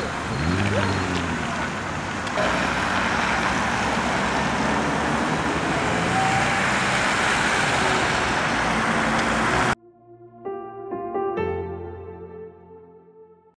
do.